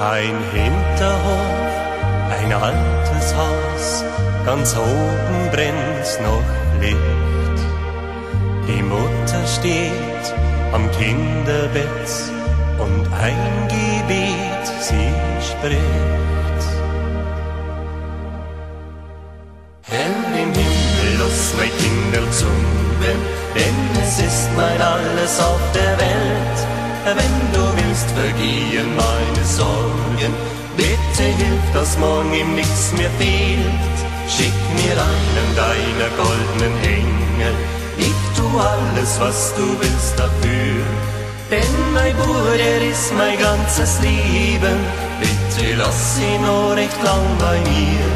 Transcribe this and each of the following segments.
Ein Hinterhof, ein altes Haus, ganz oben brennt's noch Licht. Die Mutter steht am Kinderbett und ein Gebet sie spricht. Hell im Himmel, lass mein Kinder zungen, denn es ist mein alles auf der Welt. Wenn du willst vergehen meine Sorgen, bitte hilf, dass morgen ihm nichts mehr fehlt. Schick mir einen deiner goldenen Engel, ich tu alles, was du willst dafür. Denn mein Bruder ist mein ganzes Leben, bitte lass ihn nur recht lang bei mir.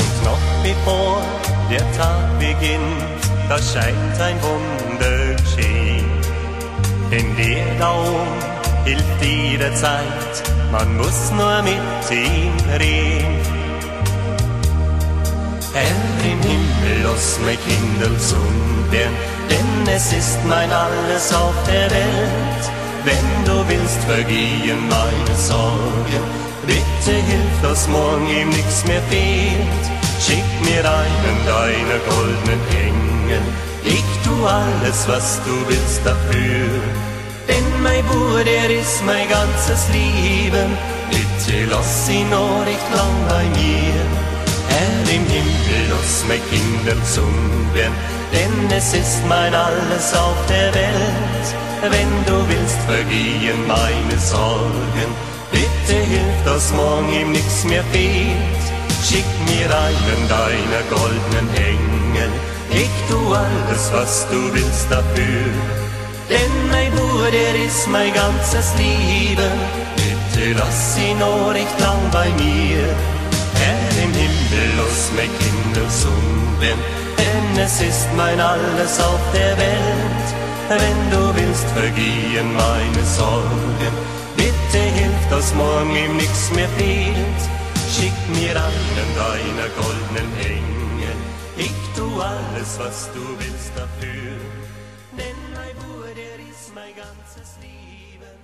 Und noch bevor der Tag beginnt, da scheint ein Wunder geschehen. Denn der Daum hilft jederzeit, man muss nur mit ihm reden. Herr im Himmel, lass mein Kinder zundern, denn es ist mein alles auf der Welt. Wenn du willst vergehen meine Sorgen, bitte hilf, dass morgen ihm nichts mehr fehlt. Schick mir einen deiner goldenen Engel, ich tu alles, was du willst dafür. Denn mein Bruder ist mein ganzes Leben, bitte lass ihn noch recht lang bei mir. Herr im Himmel, lass mein Kinder zungen, denn es ist mein alles auf der Welt. Wenn du willst vergehen meine Sorgen, bitte hilf, dass morgen ihm nichts mehr fehlt. Schick mir einen deiner goldenen Engel, ich tu alles, was du willst dafür. Denn mein Bruder ist mein ganzes Leben, bitte lass ihn nur recht lang bei mir. Herr im Himmel, lass mein Kinder summen, denn es ist mein alles auf der Welt. Wenn du willst vergehen meine Sorgen, bitte hilf, dass morgen ihm nichts mehr fehlt. Schick mir einen deiner goldenen Engel, ich tu alles, was du willst dafür. Mijn ganzes leven.